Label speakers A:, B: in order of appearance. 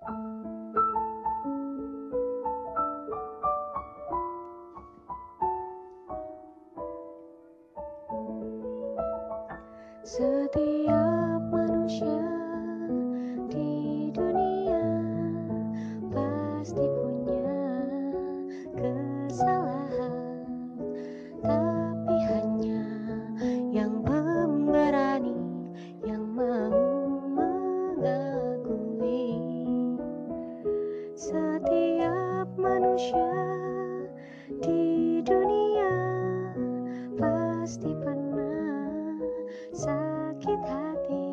A: Setiap manusia setiap manusia di dunia pasti pernah sakit hati.